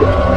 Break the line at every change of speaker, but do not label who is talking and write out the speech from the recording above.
you